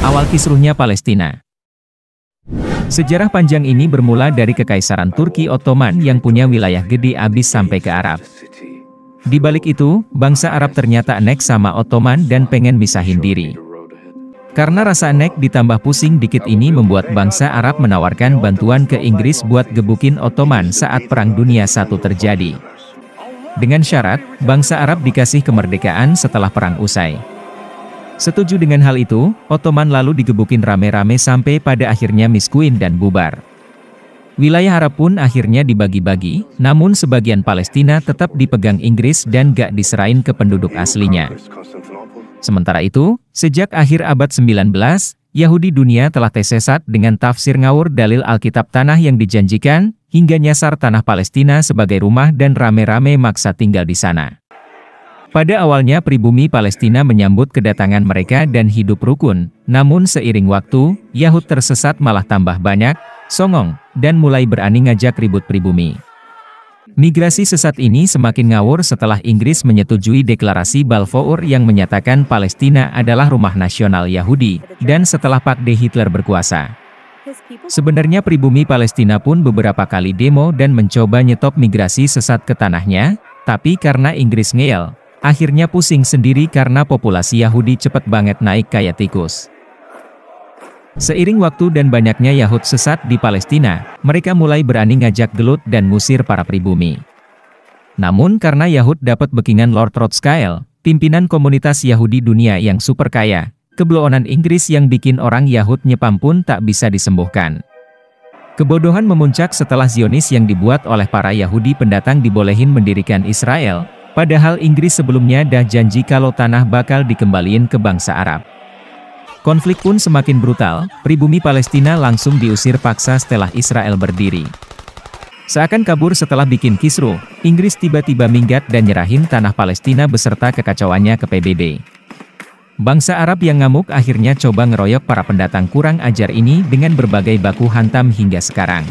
Awal kisruhnya Palestina Sejarah panjang ini bermula dari Kekaisaran Turki Ottoman yang punya wilayah gede abis sampai ke Arab. Di balik itu, bangsa Arab ternyata nek sama Ottoman dan pengen misahin diri. Karena rasa nek ditambah pusing dikit ini membuat bangsa Arab menawarkan bantuan ke Inggris buat gebukin Ottoman saat Perang Dunia I terjadi. Dengan syarat, bangsa Arab dikasih kemerdekaan setelah perang usai. Setuju dengan hal itu, Ottoman lalu digebukin rame-rame sampai pada akhirnya miskuin dan bubar. Wilayah Arab pun akhirnya dibagi-bagi, namun sebagian Palestina tetap dipegang Inggris dan gak diserahin ke penduduk aslinya. Sementara itu, sejak akhir abad 19, Yahudi dunia telah tersesat dengan tafsir ngawur dalil Alkitab tanah yang dijanjikan, hingga nyasar tanah Palestina sebagai rumah dan rame-rame maksa tinggal di sana. Pada awalnya pribumi Palestina menyambut kedatangan mereka dan hidup rukun, namun seiring waktu, Yahud tersesat malah tambah banyak, songong, dan mulai berani ngajak ribut pribumi. Migrasi sesat ini semakin ngawur setelah Inggris menyetujui deklarasi Balfour yang menyatakan Palestina adalah rumah nasional Yahudi, dan setelah Pak D. Hitler berkuasa. Sebenarnya pribumi Palestina pun beberapa kali demo dan mencoba nyetop migrasi sesat ke tanahnya, tapi karena Inggris ngeyel, Akhirnya pusing sendiri karena populasi Yahudi cepat banget naik kayak tikus. Seiring waktu dan banyaknya Yahud sesat di Palestina, mereka mulai berani ngajak gelut dan ngusir para pribumi. Namun karena Yahud dapat bekingan Lord Rothschild, pimpinan komunitas Yahudi dunia yang super kaya, kebeloonan Inggris yang bikin orang Yahud nyepam pun tak bisa disembuhkan. Kebodohan memuncak setelah Zionis yang dibuat oleh para Yahudi pendatang dibolehin mendirikan Israel, Padahal Inggris sebelumnya dah janji kalau tanah bakal dikembaliin ke bangsa Arab. Konflik pun semakin brutal, pribumi Palestina langsung diusir paksa setelah Israel berdiri. Seakan kabur setelah bikin kisruh, Inggris tiba-tiba minggat dan nyerahin tanah Palestina beserta kekacauannya ke PBB. Bangsa Arab yang ngamuk akhirnya coba ngeroyok para pendatang kurang ajar ini dengan berbagai baku hantam hingga sekarang.